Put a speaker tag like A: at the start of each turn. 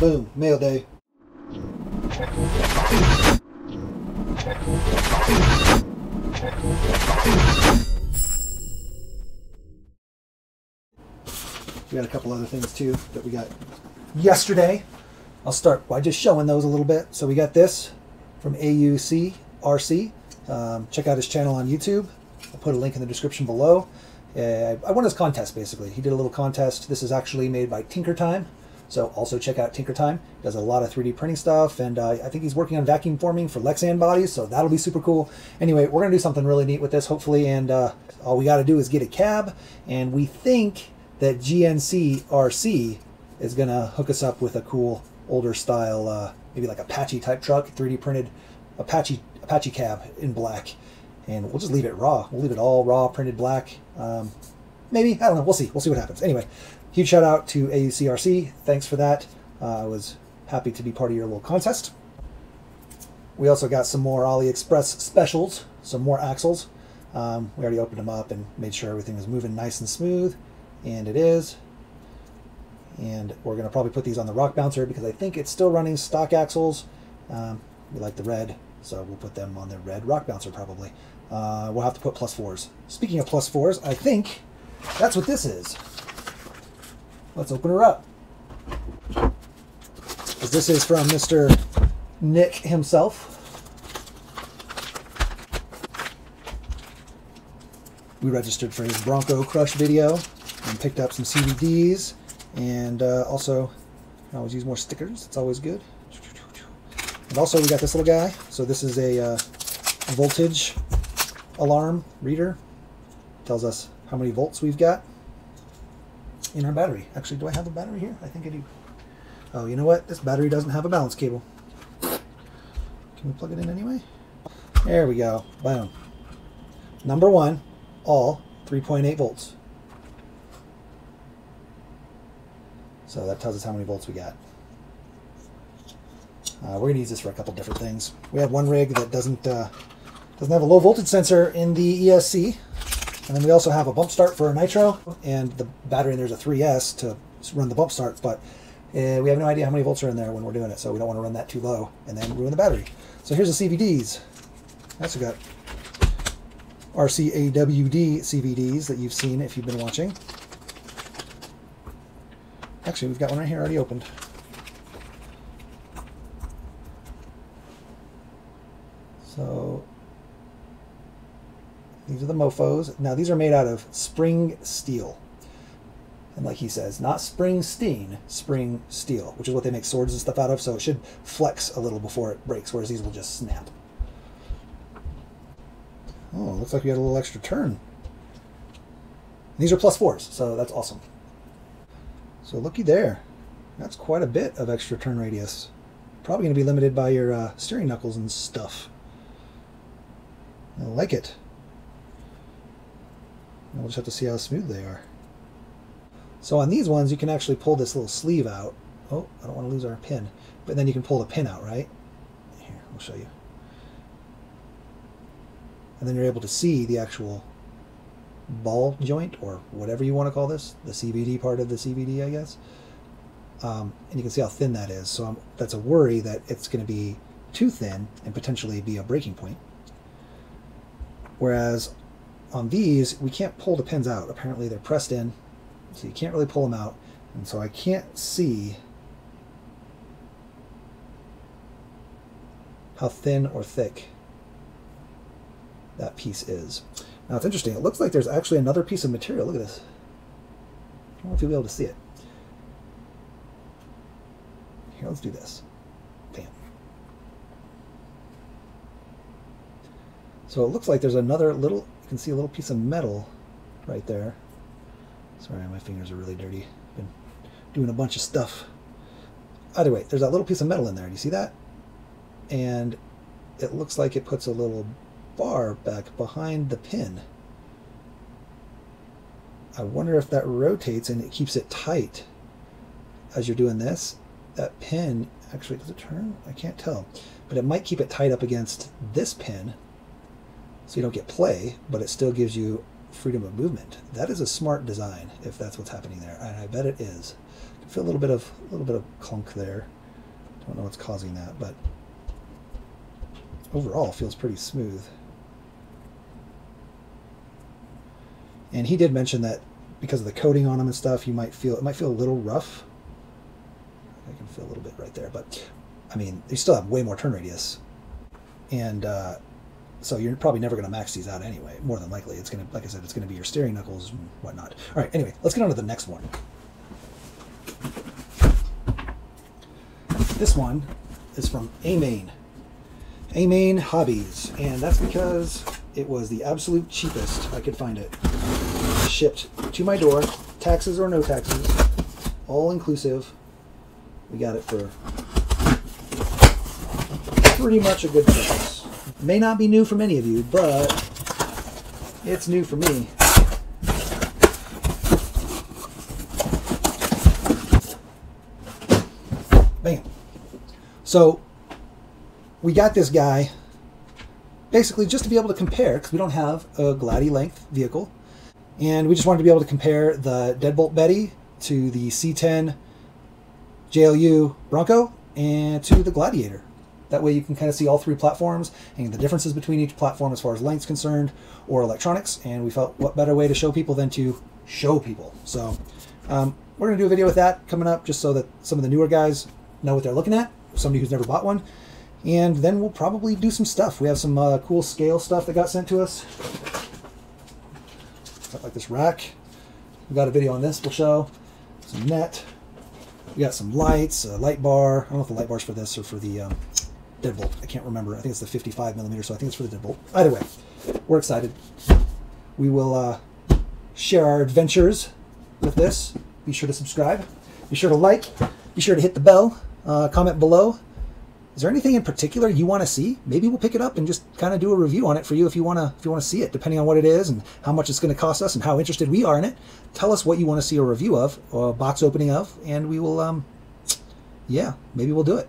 A: Boom, mail day. We got a couple other things too that we got yesterday. I'll start by just showing those a little bit. So we got this from AUC RC. Um, check out his channel on YouTube. I'll put a link in the description below. Uh, I won his contest basically. He did a little contest. This is actually made by Tinker Time. So also check out Tinker Time. He does a lot of 3D printing stuff, and uh, I think he's working on vacuum forming for Lexan bodies, so that'll be super cool. Anyway, we're gonna do something really neat with this, hopefully, and uh, all we got to do is get a cab, and we think that GNC RC is gonna hook us up with a cool older style, uh, maybe like a Apache type truck, 3D printed Apache Apache cab in black, and we'll just leave it raw. We'll leave it all raw, printed black. Um, maybe I don't know. We'll see. We'll see what happens. Anyway, huge shout out to AUCRC. Thanks for that. Uh, I was happy to be part of your little contest. We also got some more AliExpress specials, some more axles. Um, we already opened them up and made sure everything was moving nice and smooth, and it is. And we're going to probably put these on the rock bouncer because I think it's still running stock axles. Um, we like the red, so we'll put them on the red rock bouncer probably. Uh, we'll have to put plus fours. Speaking of plus fours, I think that's what this is. Let's open her up. This is from Mr. Nick himself. We registered for his Bronco Crush video and picked up some CVDs and uh, also I always use more stickers. It's always good. And also we got this little guy. So this is a uh, voltage alarm reader. Tells us how many volts we've got in our battery. Actually, do I have a battery here? I think I do. Oh, you know what? This battery doesn't have a balance cable. Can we plug it in anyway? There we go. Boom. Number one, all 3.8 volts. So that tells us how many volts we got. Uh, we're going to use this for a couple different things. We have one rig that doesn't uh, doesn't have a low voltage sensor in the ESC, and then we also have a bump start for a nitro, and the battery, and there's a 3S to run the bump start, but uh, we have no idea how many volts are in there when we're doing it, so we don't want to run that too low and then ruin the battery. So here's the CVDs. I also got RCAWD CVDs that you've seen if you've been watching. Actually, we've got one right here already opened. So these are the mofos. Now these are made out of spring steel. And like he says, not Springsteen, spring steel, which is what they make swords and stuff out of. So it should flex a little before it breaks, whereas these will just snap. Oh, looks like we got a little extra turn. These are plus fours, so that's awesome. So looky there. That's quite a bit of extra turn radius. Probably going to be limited by your uh, steering knuckles and stuff. I like it. We'll just have to see how smooth they are. So on these ones, you can actually pull this little sleeve out. Oh, I don't want to lose our pin. But then you can pull the pin out, right? Here, I'll show you. And then you're able to see the actual ball joint, or whatever you want to call this, the CVD part of the CVD, I guess. Um, and you can see how thin that is. So I'm, that's a worry that it's going to be too thin and potentially be a breaking point. Whereas on these, we can't pull the pins out. Apparently they're pressed in, so you can't really pull them out. And so I can't see how thin or thick that piece is. Now it's interesting. It looks like there's actually another piece of material. Look at this. I don't know if you'll be able to see it. Here, let's do this. Bam. So it looks like there's another little, can see a little piece of metal right there. Sorry, my fingers are really dirty. Been doing a bunch of stuff. Either way, there's that little piece of metal in there. Do you see that? And it looks like it puts a little bar back behind the pin. I wonder if that rotates and it keeps it tight as you're doing this. That pin, actually, does it turn? I can't tell. But it might keep it tight up against this pin so you don't get play, but it still gives you freedom of movement. That is a smart design if that's what's happening there, and I bet it is. I feel a little bit of a little bit of clunk there. Don't know what's causing that, but overall feels pretty smooth. And he did mention that because of the coating on them and stuff, you might feel it might feel a little rough. I can feel a little bit right there, but I mean, you still have way more turn radius, and uh, so you're probably never going to max these out anyway. More than likely, it's going to, like I said, it's going to be your steering knuckles and whatnot. All right, anyway, let's get on to the next one. This one is from Amain. Amain Hobbies, and that's because it was the absolute cheapest I could find it. Shipped to my door, taxes or no taxes, all inclusive. We got it for pretty much a good price. May not be new for many of you, but it's new for me. Bam. So we got this guy basically just to be able to compare because we don't have a Gladdy length vehicle. And we just wanted to be able to compare the Deadbolt Betty to the C10 JLU Bronco and to the Gladiator. That way you can kind of see all three platforms and the differences between each platform as far as length's concerned or electronics. And we felt what better way to show people than to show people. So um, we're going to do a video with that coming up just so that some of the newer guys know what they're looking at, somebody who's never bought one. And then we'll probably do some stuff. We have some uh, cool scale stuff that got sent to us. Like this rack. We got a video on this we'll show. Some net. We got some lights, a light bar. I don't know if the light bar's for this or for the um, deadbolt. I can't remember. I think it's the 55 millimeter, so I think it's for the deadbolt. Either way, we're excited. We will uh, share our adventures with this. Be sure to subscribe. Be sure to like. Be sure to hit the bell. Uh, comment below. Is there anything in particular you want to see? Maybe we'll pick it up and just kind of do a review on it for you if you want to if you want to see it, depending on what it is and how much it's going to cost us and how interested we are in it. Tell us what you want to see a review of or a box opening of, and we will um yeah, maybe we'll do it.